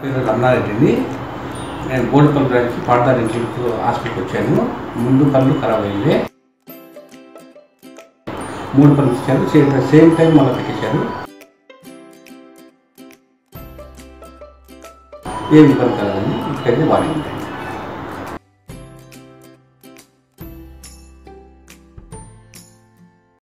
పేరు రమణారెడ్డిని. నేను బోడిపల్లి branch పాడదారి institute హాస్పిటల్కి వచ్చాను. ముందు పనులు ఖరాబ్ అయింది మూడు పనులు ఇచ్చారు సేమ్ సేమ్ టైం మళ్ళీ పెట్టేశారు. ఏమి పని కలదండి ఇక్కడైతే బాగానే ఉంటాయి